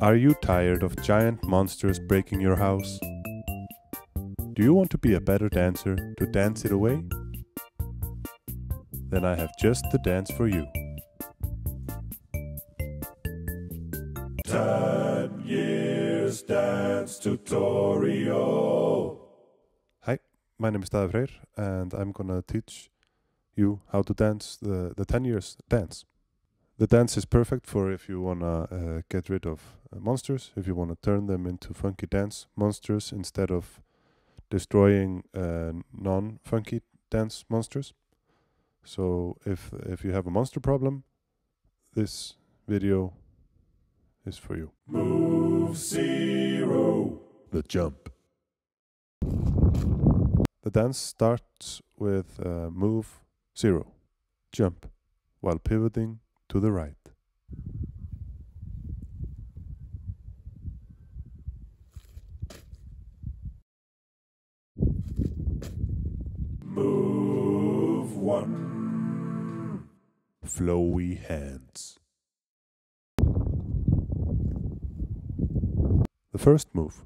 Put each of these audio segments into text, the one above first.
Are you tired of giant monsters breaking your house? Do you want to be a better dancer to dance it away? Then I have just the dance for you. 10 years dance tutorial. Hi, my name is Daði Freyr and I'm gonna teach you how to dance the, the 10 years dance. The dance is perfect for if you wanna uh, get rid of uh, monsters, if you wanna turn them into funky dance monsters instead of destroying uh, non-funky dance monsters. So if if you have a monster problem, this video is for you. Move zero. The jump. The dance starts with uh, move zero, jump, while pivoting to the right. Move one. Flowy hands. The first move,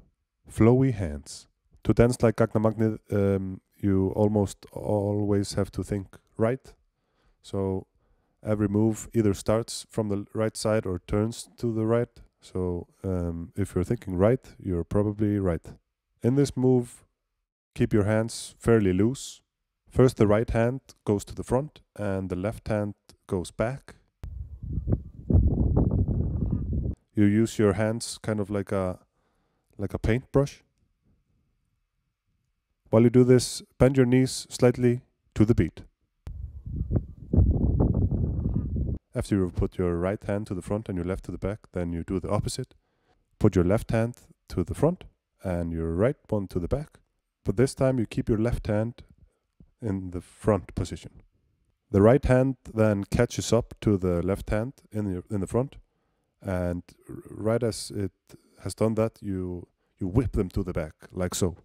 flowy hands. To dance like Gagnamagnið, um, you almost always have to think right. So every move either starts from the right side or turns to the right. So um, if you're thinking right, you're probably right. In this move, keep your hands fairly loose. First, the right hand goes to the front and the left hand goes back. You use your hands kind of like a like a paintbrush. While you do this, bend your knees slightly to the beat. After you've put your right hand to the front and your left to the back, then you do the opposite. Put your left hand to the front and your right one to the back. But this time you keep your left hand in the front position. The right hand then catches up to the left hand in the, in the front, and right as it has done that, you you whip them to the back like so.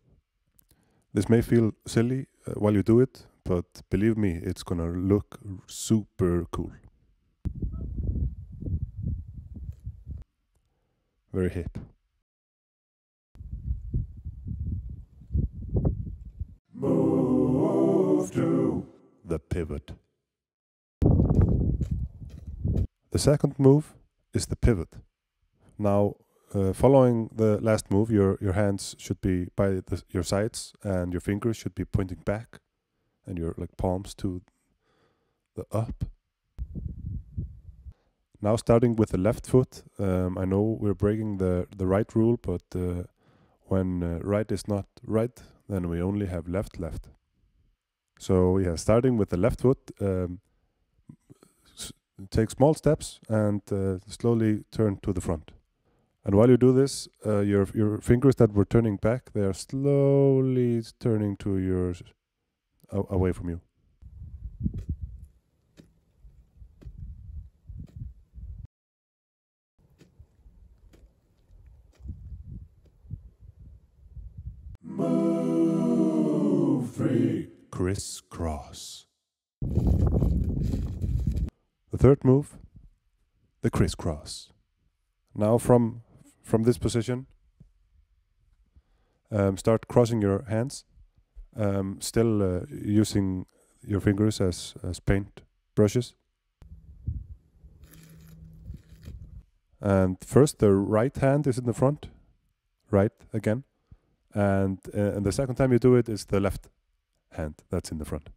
This may feel silly uh, while you do it, but believe me, it's gonna look super cool. Very hip. Move two the pivot. The second move is the pivot. Now, uh, following the last move, your your hands should be by the, your sides, and your fingers should be pointing back, and your like palms to the up. Now, starting with the left foot, um, I know we're breaking the the right rule, but uh, when uh, right is not right, then we only have left left. So yeah, starting with the left foot, um, take small steps and uh, slowly turn to the front. And while you do this, uh, your your fingers that were turning back, they are slowly turning to yours away from you. Crisscross. The third move, the crisscross. Now from from this position, um, start crossing your hands, um, still uh, using your fingers as as paint brushes. And first, the right hand is in the front, right again, and uh, and the second time you do it is the left hand that's in the front.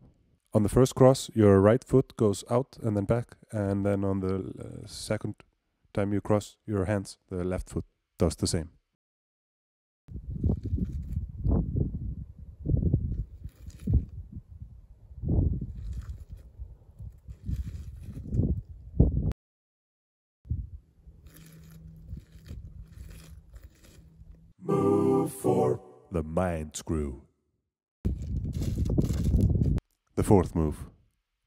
On the first cross, your right foot goes out and then back, and then on the uh, second time you cross your hands, the left foot does the same. Move four the mind screw. The fourth move,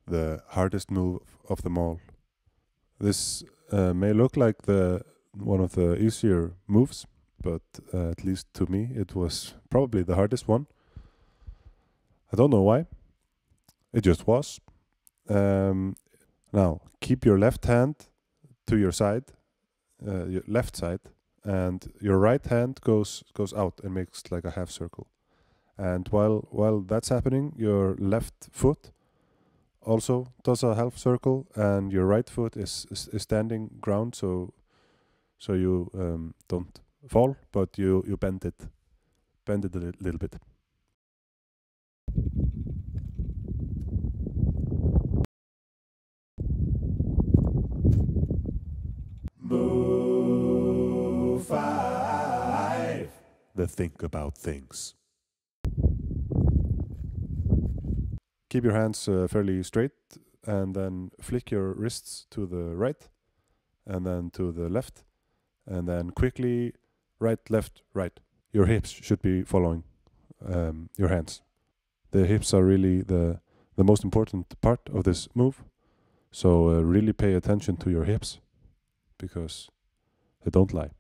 the hardest move of them all. This uh, may look like the one of the easier moves, but uh, at least to me, it was probably the hardest one. I don't know why. It just was. Um, now keep your left hand to your side, uh, your left side, and your right hand goes goes out and makes like a half circle. And while while that's happening, your left foot also does a half circle, and your right foot is is, is standing ground, so so you um, don't fall, but you you bend it, bend it a li- little bit. Move five. The think about things. Keep your hands uh, fairly straight, and then flick your wrists to the right, and then to the left, and then quickly right, left, right. Your hips should be following um, your hands. The hips are really the the most important part of this move. So uh, really pay attention to your hips because they don't lie.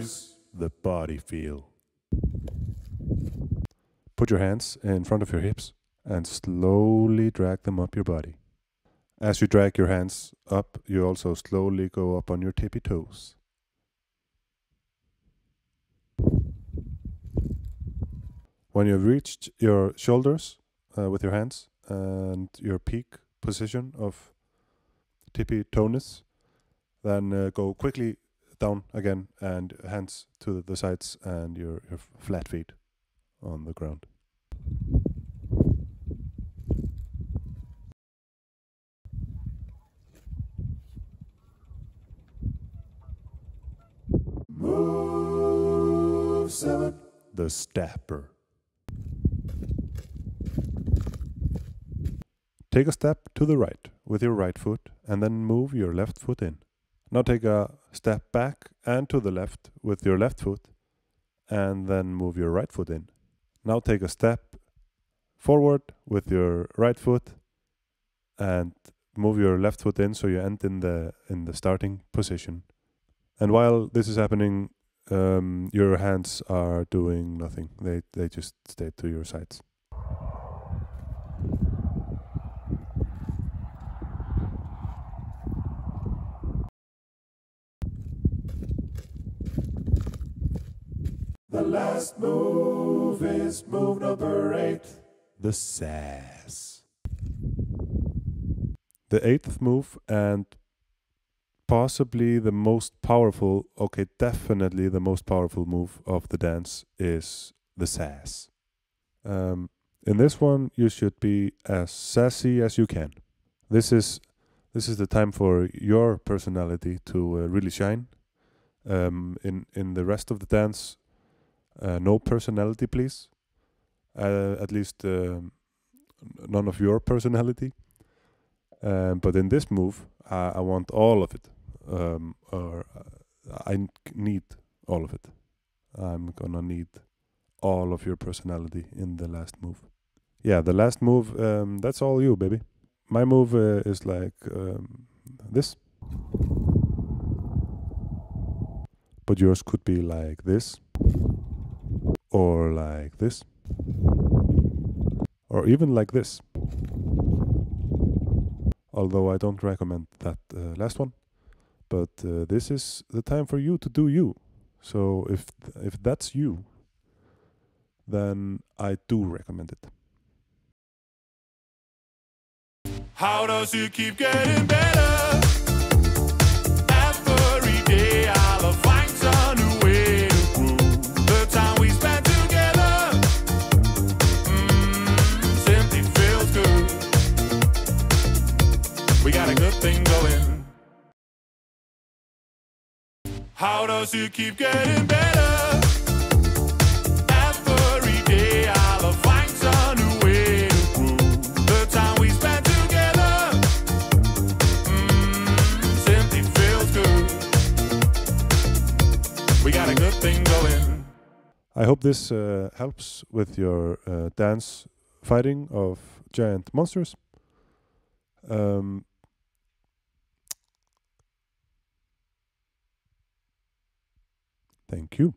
Six. the body feel. Put your hands in front of your hips and slowly drag them up your body. As you drag your hands up, you also slowly go up on your tippy toes. When you've reached your shoulders uh, with your hands and your peak position of tippy toeness, then uh, go quickly down again and hands to the sides and your, your flat feet on the ground. Move seven. The stepper. Take a step to the right with your right foot and then move your left foot in. Now take a step back and to the left with your left foot and then move your right foot in. Now take a step forward with your right foot and move your left foot in so you end in the in the starting position. And while this is happening, um, your hands are doing nothing. They they just stay to your sides. Last move is move number eight. The sass. The eighth move and possibly the most powerful, okay, definitely the most powerful move of the dance is the sass. Um, in this one, you should be as sassy as you can. This is this is the time for your personality to uh, really shine. Um, in in the rest of the dance, uh, no personality, please. Uh, at least um, none of your personality. Um, but in this move, I, I want all of it, um, or uh, I need all of it. I'm gonna need all of your personality in the last move. Yeah, the last move. Um, that's all you, baby. My move uh, is like um, this, but yours could be like this, or like this, or even like this. Although I don't recommend that uh, last one, but uh, this is the time for you to do you. So if if that's you, then I do recommend it. How does it keep getting better? Every day I'll We got a good thing going. How does it keep getting better? Every day I'll find new way to the time we together. Mm, simply feels good. We got a good thing going. I hope this uh, helps with your uh, dance fighting of giant monsters. Um, Thank you.